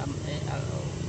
M A L O